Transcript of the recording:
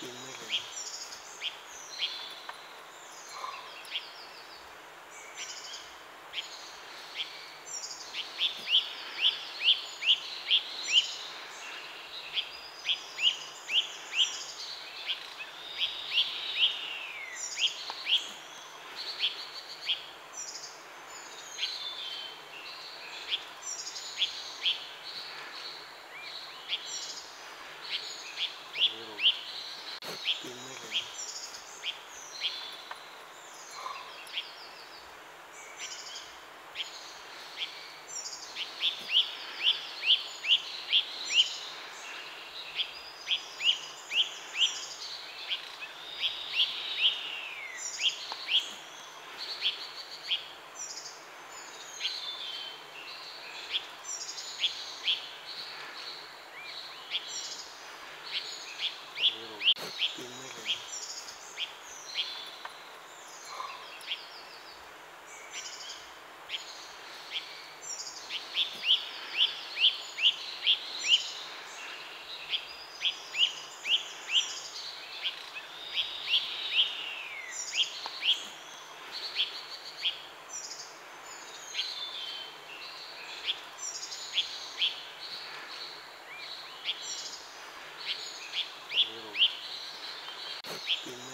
กิ Amen.